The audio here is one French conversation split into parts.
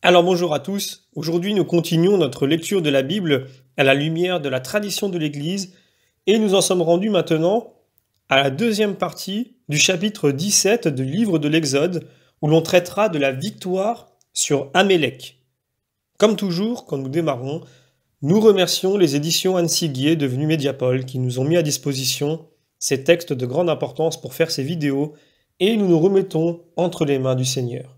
Alors bonjour à tous, aujourd'hui nous continuons notre lecture de la Bible à la lumière de la tradition de l'Église et nous en sommes rendus maintenant à la deuxième partie du chapitre 17 du livre de l'Exode où l'on traitera de la victoire sur Amélec. Comme toujours, quand nous démarrons, nous remercions les éditions Annecy Guier devenues Mediapol qui nous ont mis à disposition ces textes de grande importance pour faire ces vidéos et nous nous remettons entre les mains du Seigneur.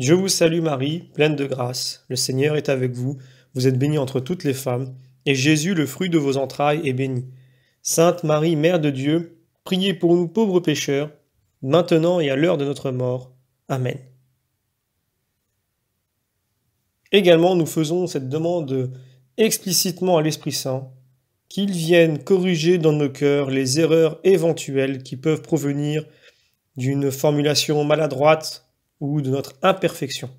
Je vous salue Marie, pleine de grâce, le Seigneur est avec vous, vous êtes bénie entre toutes les femmes, et Jésus, le fruit de vos entrailles, est béni. Sainte Marie, Mère de Dieu, priez pour nous pauvres pécheurs, maintenant et à l'heure de notre mort. Amen. Également, nous faisons cette demande explicitement à l'Esprit Saint, qu'il vienne corriger dans nos cœurs les erreurs éventuelles qui peuvent provenir d'une formulation maladroite de notre imperfection.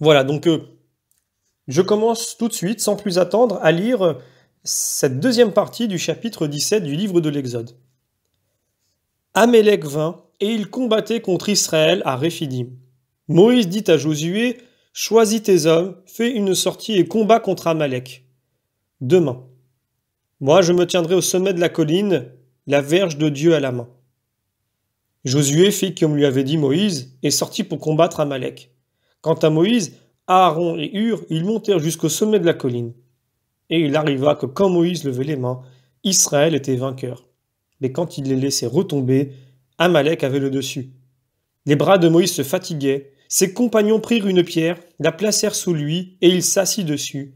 Voilà, donc euh, je commence tout de suite, sans plus attendre, à lire cette deuxième partie du chapitre 17 du livre de l'Exode. Amélec vint, et il combattait contre Israël à Réphidim. Moïse dit à Josué, Choisis tes hommes, fais une sortie et combat contre Amalek. Demain. Moi je me tiendrai au sommet de la colline, la verge de Dieu à la main. Josué fit comme lui avait dit Moïse et sortit pour combattre Amalek. Quant à Moïse, Aaron et Hur, ils montèrent jusqu'au sommet de la colline. Et il arriva que quand Moïse levait les mains, Israël était vainqueur. Mais quand il les laissait retomber, Amalek avait le dessus. Les bras de Moïse se fatiguaient, ses compagnons prirent une pierre, la placèrent sous lui, et il s'assit dessus.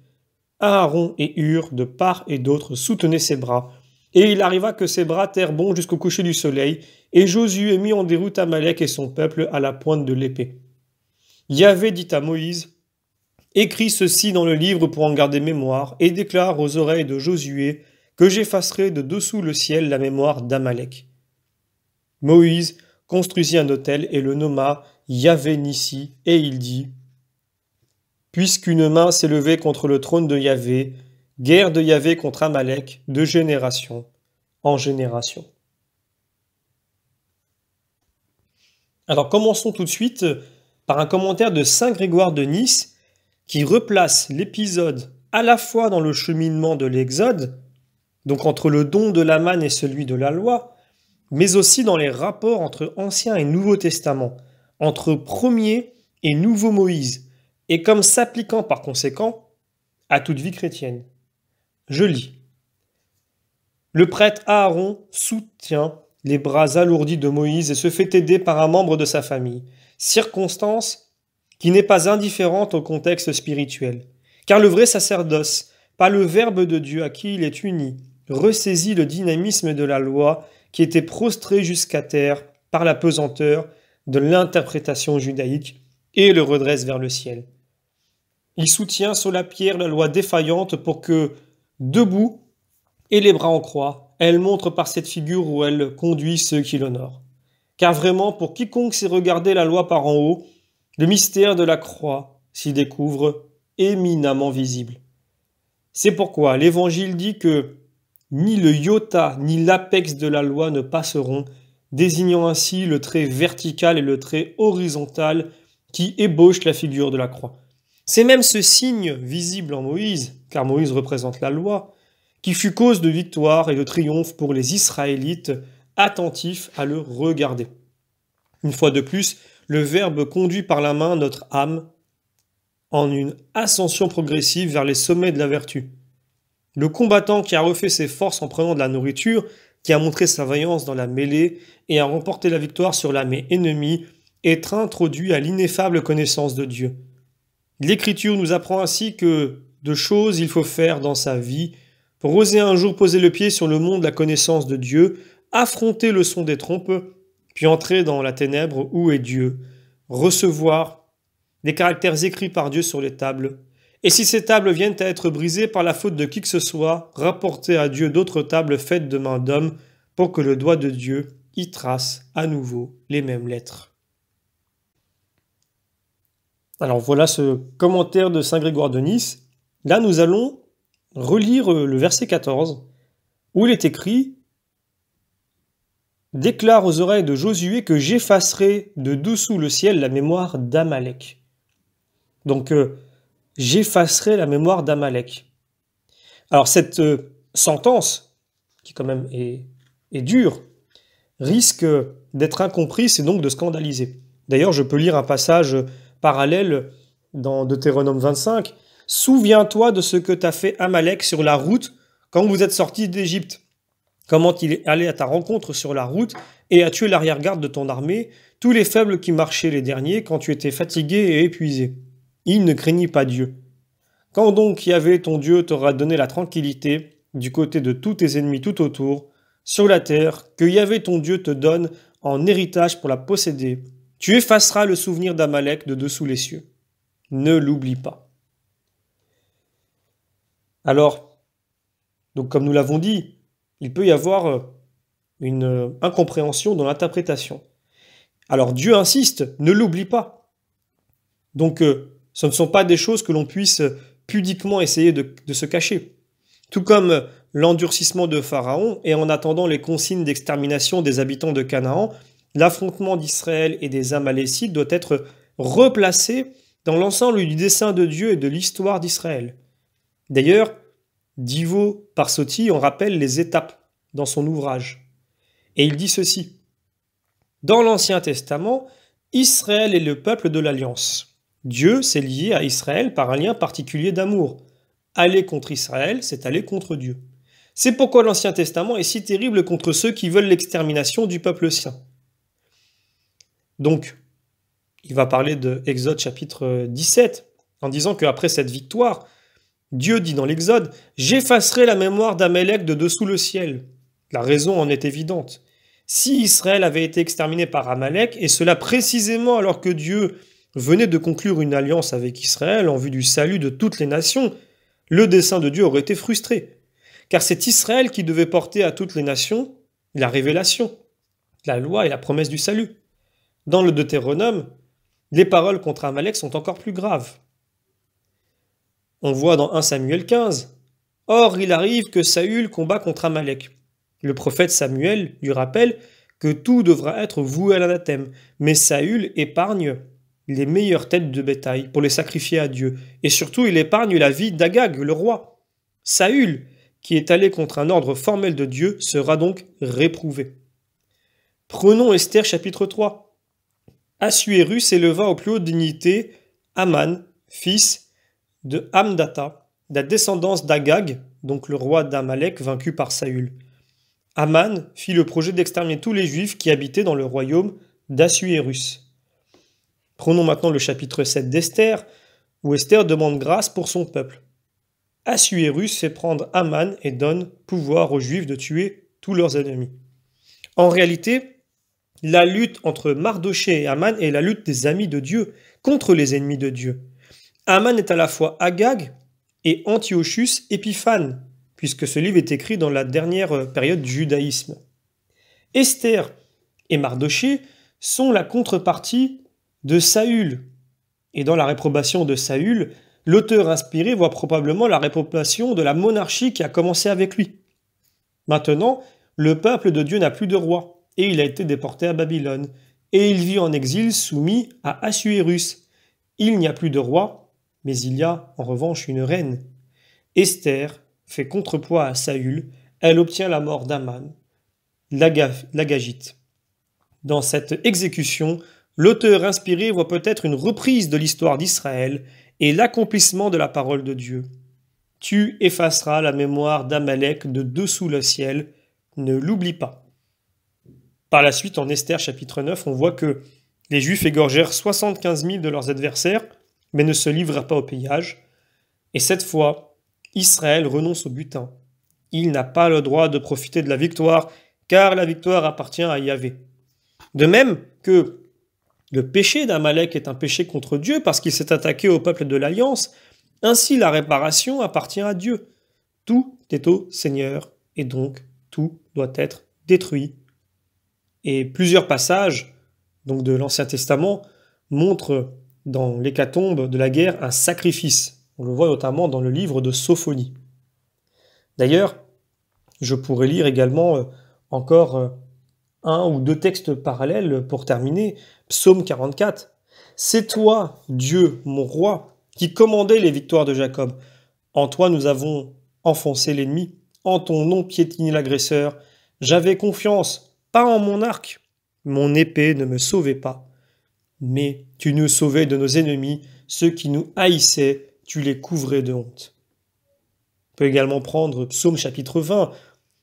Aaron et Hur, de part et d'autre, soutenaient ses bras, et il arriva que ses bras terrent bon jusqu'au coucher du soleil, et Josué mit en déroute Amalek et son peuple à la pointe de l'épée. Yahvé dit à Moïse Écris ceci dans le livre pour en garder mémoire, et déclare aux oreilles de Josué que j'effacerai de dessous le ciel la mémoire d'Amalek. Moïse construisit un autel et le nomma Yahvé Nissi, et il dit Puisqu'une main s'est levée contre le trône de Yahvé, Guerre de Yahvé contre Amalek de génération en génération. Alors commençons tout de suite par un commentaire de Saint Grégoire de Nice qui replace l'épisode à la fois dans le cheminement de l'Exode, donc entre le don de la manne et celui de la loi, mais aussi dans les rapports entre Ancien et Nouveau Testament, entre premier et nouveau Moïse, et comme s'appliquant par conséquent à toute vie chrétienne. Je lis. Le prêtre Aaron soutient les bras alourdis de Moïse et se fait aider par un membre de sa famille, circonstance qui n'est pas indifférente au contexte spirituel. Car le vrai sacerdoce, pas le Verbe de Dieu à qui il est uni, ressaisit le dynamisme de la loi qui était prostré jusqu'à terre par la pesanteur de l'interprétation judaïque et le redresse vers le ciel. Il soutient sur la pierre la loi défaillante pour que, debout et les bras en croix, elle montre par cette figure où elle conduit ceux qui l'honorent. Car vraiment, pour quiconque sait regarder la loi par en haut, le mystère de la croix s'y découvre éminemment visible. C'est pourquoi l'Évangile dit que ni le iota ni l'apex de la loi ne passeront, désignant ainsi le trait vertical et le trait horizontal qui ébauchent la figure de la croix. C'est même ce signe visible en Moïse, car Moïse représente la loi, qui fut cause de victoire et de triomphe pour les Israélites attentifs à le regarder. Une fois de plus, le Verbe conduit par la main notre âme en une ascension progressive vers les sommets de la vertu. Le combattant qui a refait ses forces en prenant de la nourriture, qui a montré sa vaillance dans la mêlée et a remporté la victoire sur l'armée ennemie, est introduit à l'ineffable connaissance de Dieu. L'Écriture nous apprend ainsi que de choses il faut faire dans sa vie pour oser un jour poser le pied sur le monde de la connaissance de Dieu, affronter le son des trompes, puis entrer dans la ténèbre où est Dieu, recevoir des caractères écrits par Dieu sur les tables. Et si ces tables viennent à être brisées par la faute de qui que ce soit, rapporter à Dieu d'autres tables faites de main d'homme pour que le doigt de Dieu y trace à nouveau les mêmes lettres. Alors voilà ce commentaire de Saint Grégoire de Nice. Là, nous allons relire le verset 14, où il est écrit Déclare aux oreilles de Josué que j'effacerai de dessous le ciel la mémoire d'Amalek. Donc, euh, j'effacerai la mémoire d'Amalek. Alors, cette euh, sentence, qui quand même est, est dure, risque d'être incomprise et donc de scandaliser. D'ailleurs, je peux lire un passage parallèle dans Deutéronome 25. Souviens-toi de ce que t'a fait Amalek sur la route quand vous êtes sorti d'Égypte. Comment il est allé à ta rencontre sur la route et a tué l'arrière-garde de ton armée, tous les faibles qui marchaient les derniers quand tu étais fatigué et épuisé? Il ne craignit pas Dieu. Quand donc Yahvé ton Dieu t'aura donné la tranquillité du côté de tous tes ennemis tout autour, sur la terre, que Yahvé ton Dieu te donne en héritage pour la posséder, tu effaceras le souvenir d'Amalek de dessous les cieux. Ne l'oublie pas. Alors, comme nous l'avons dit, il peut y avoir euh, une euh, incompréhension dans l'interprétation. Alors Dieu insiste, ne l'oublie pas. Donc euh, ce ne sont pas des choses que l'on puisse pudiquement essayer de, se cacher. Tout comme l'endurcissement de Pharaon et en attendant les consignes d'extermination des habitants de Canaan, l'affrontement d'Israël et des Amalécites doit être replacé dans l'ensemble du dessein de Dieu et de l'histoire d'Israël. D'ailleurs, Divo Parsotti en rappelle les étapes dans son ouvrage. Et il dit ceci. Dans l'Ancien Testament, Israël est le peuple de l'Alliance. Dieu s'est lié à Israël par un lien particulier d'amour. Aller contre Israël, c'est aller contre Dieu. C'est pourquoi l'Ancien Testament est si terrible contre ceux qui veulent l'extermination du peuple sien. Donc, il va parler de Exode chapitre 17, en disant qu'après cette victoire, Dieu dit dans l'Exode J'effacerai la mémoire d'Amalek de dessous le ciel. La raison en est évidente. Si Israël avait été exterminé par Amalek, et cela précisément alors que Dieu venait de conclure une alliance avec Israël en vue du salut de toutes les nations, le dessein de Dieu aurait été frustré. Car c'est Israël qui devait porter à toutes les nations la révélation, la loi et la promesse du salut. Dans le Deutéronome, les paroles contre Amalek sont encore plus graves. On voit dans 1 Samuel 15 Or, il arrive que Saül combat contre Amalek. Le prophète Samuel lui rappelle que tout devra être voué à l'anathème, mais Saül épargne les meilleures têtes de bétail pour les sacrifier à Dieu, et surtout il épargne la vie d'Agag, le roi. Saül, qui est allé contre un ordre formel de Dieu, sera donc réprouvé. Prenons Esther chapitre 3. Assuérus éleva aux plus hautes dignités Aman, fils de Hamdata, la descendance d'Agag, donc le roi d'Amalek vaincu par Saül. Aman fit le projet d'exterminer tous les Juifs qui habitaient dans le royaume d'Assuérus. Prenons maintenant le chapitre 7 d'Esther, où Esther demande grâce pour son peuple. Assuérus fait prendre Aman et donne pouvoir aux Juifs de tuer tous leurs ennemis. En réalité, la lutte entre Mardoché et Aman est la lutte des amis de Dieu contre les ennemis de Dieu. Aman est à la fois Agag et Antiochus Épiphane, puisque ce livre est écrit dans la dernière période du judaïsme. Esther et Mardoché sont la contrepartie de Saül. Et dans la réprobation de Saül, l'auteur inspiré voit probablement la réprobation de la monarchie qui a commencé avec lui. Maintenant, le peuple de Dieu n'a plus de roi et il a été déporté à Babylone, et il vit en exil soumis à Assuérus. Il n'y a plus de roi, mais il y a en revanche une reine. Esther fait contrepoids à Saül, elle obtient la mort d'Aman, l'Agagite. Dans cette exécution, l'auteur inspiré voit peut-être une reprise de l'histoire d'Israël et l'accomplissement de la parole de Dieu. Tu effaceras la mémoire d'Amalek de dessous le ciel, ne l'oublie pas. Par la suite, en Esther chapitre 9, on voit que les Juifs égorgèrent 75 000 de leurs adversaires, mais ne se livrèrent pas au pillage. Et cette fois, Israël renonce au butin. Il n'a pas le droit de profiter de la victoire, car la victoire appartient à Yahvé. De même que le péché d'Amalek est un péché contre Dieu parce qu'il s'est attaqué au peuple de l'Alliance. Ainsi, la réparation appartient à Dieu. Tout est au Seigneur et donc tout doit être détruit. Et plusieurs passages donc de l'Ancien Testament montrent dans l'hécatombe de la guerre un sacrifice. On le voit notamment dans le livre de Sophonie. D'ailleurs, je pourrais lire également euh, encore euh, un ou deux textes parallèles pour terminer. Psaume 44. C'est toi, Dieu, mon roi, qui commandais les victoires de Jacob. En toi nous avons enfoncé l'ennemi, en ton nom piétiné l'agresseur. J'avais confiance, pas en mon arc. Mon épée ne me sauvait pas. Mais tu nous sauvais de nos ennemis, ceux qui nous haïssaient, tu les couvrais de honte. On peut également prendre Psaume chapitre 20.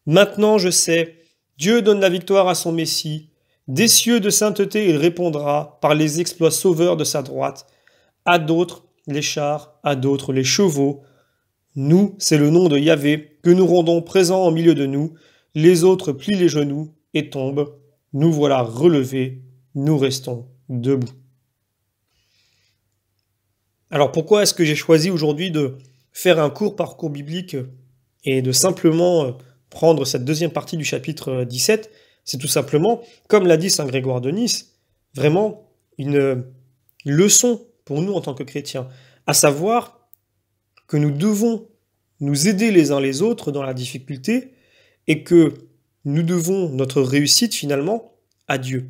Maintenant je sais, Dieu donne la victoire à son Messie. Des cieux de sainteté il répondra par les exploits sauveurs de sa droite. À d'autres les chars, à d'autres les chevaux. Nous, c'est le nom de Yahvé que nous rendons présent au milieu de nous. Les autres plient les genoux et tombent. Nous voilà relevés. Nous restons debout. Alors pourquoi est-ce que j'ai choisi aujourd'hui de faire un court parcours biblique et de simplement euh, prendre cette deuxième partie du chapitre 17, c'est tout simplement, comme l'a dit Saint Grégoire de Nice, vraiment une leçon pour nous en tant que chrétiens, à savoir que nous devons nous aider les uns les autres dans la difficulté et que nous devons notre réussite finalement à Dieu.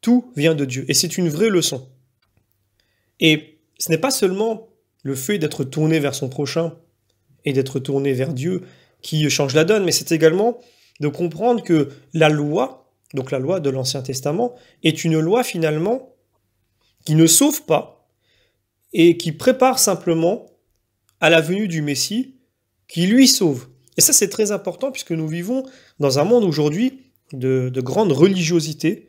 Tout vient de Dieu et c'est une vraie leçon. Et ce n'est pas seulement le fait d'être tourné vers son prochain et d'être tourné vers Dieu qui change la donne, mais c'est également de comprendre que la loi, donc la loi de l'Ancien Testament, est une loi finalement qui ne sauve pas et qui prépare simplement à la venue du Messie qui lui sauve. Et ça c'est très important puisque nous vivons dans un monde aujourd'hui de, grande religiosité,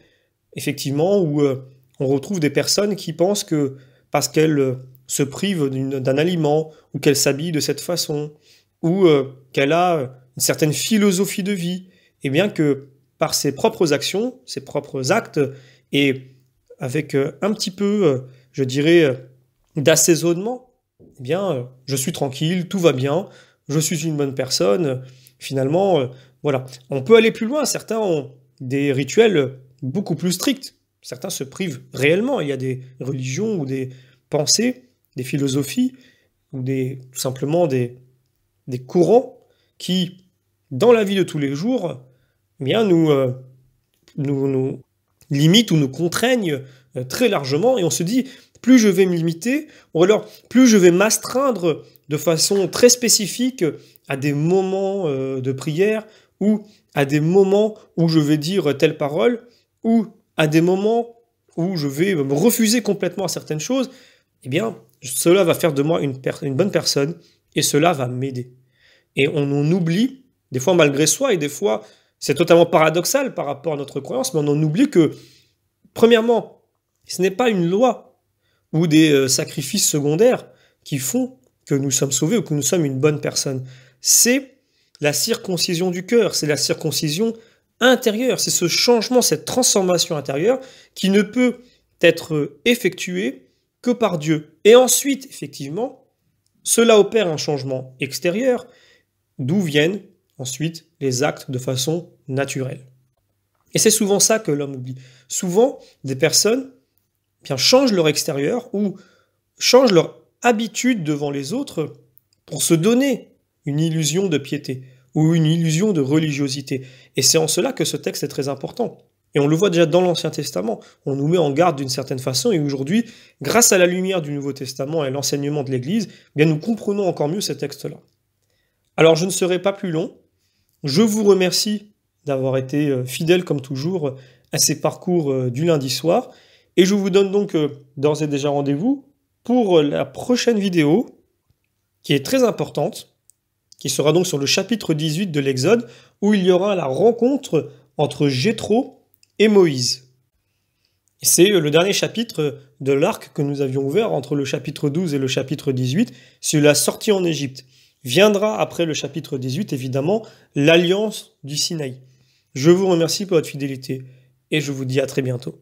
effectivement, où euh, on retrouve des personnes qui pensent que parce qu'elles euh, se privent d'un aliment ou qu'elles s'habillent de cette façon, ou euh, qu'elle a une certaine philosophie de vie, et bien que par ses propres actions, ses propres actes, et avec euh, un petit peu, je dirais, d'assaisonnement, eh bien, je suis tranquille, tout va bien, je suis une bonne personne. Finalement, voilà. On peut aller plus loin. Certains ont des rituels beaucoup plus stricts. Certains se privent réellement. Il y a des religions ou des pensées, des philosophies, ou des, tout simplement des, courants qui, dans la vie de tous les jours, eh bien, nous, euh, nous, nous, limitent ou nous contraignent euh, très largement et on se dit, plus je vais me limiter, ou alors plus je vais m'astreindre de façon très spécifique à des moments euh, de prière ou à des moments où je vais dire telle parole ou à des moments où je vais me refuser complètement à certaines choses, eh bien, cela va faire de moi une, une bonne personne et cela va m'aider. Et on en oublie, des fois malgré soi, et des fois c'est totalement paradoxal par rapport à notre croyance, mais on en oublie que, premièrement, ce n'est pas une loi ou des euh, sacrifices secondaires qui font que nous sommes sauvés ou que nous sommes une bonne personne. C'est la circoncision du cœur, c'est la circoncision intérieure, c'est ce changement, cette transformation intérieure qui ne peut être effectuée que par Dieu. Et ensuite, effectivement, cela opère un changement extérieur, d'où viennent ensuite les actes de façon naturelle. Et c'est souvent ça que l'homme oublie. Souvent, des personnes bien, changent leur extérieur ou changent leur habitude devant les autres pour se donner une illusion de piété ou une illusion de religiosité. Et c'est en cela que ce texte est très important. Et on le voit déjà dans l'Ancien Testament. On nous met en garde d'une certaine façon. Et aujourd'hui, grâce à la lumière du Nouveau Testament et l'enseignement de l'Église, eh nous comprenons encore mieux ces textes-là. Alors je ne serai pas plus long. Je vous remercie d'avoir été euh, fidèle comme toujours à ces parcours euh, du lundi soir. Et je vous donne donc euh, d'ores et déjà rendez-vous pour la prochaine vidéo qui est très importante, qui sera donc sur le chapitre 18 de l'Exode, où il y aura la rencontre entre Jéthro et Moïse. C'est le dernier chapitre de l'arc que nous avions ouvert entre le chapitre 12 et le chapitre 18 sur la sortie en Égypte. Viendra après le chapitre 18, évidemment, l'alliance du Sinaï. Je vous remercie pour votre fidélité et je vous dis à très bientôt.